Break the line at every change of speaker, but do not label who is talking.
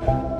you.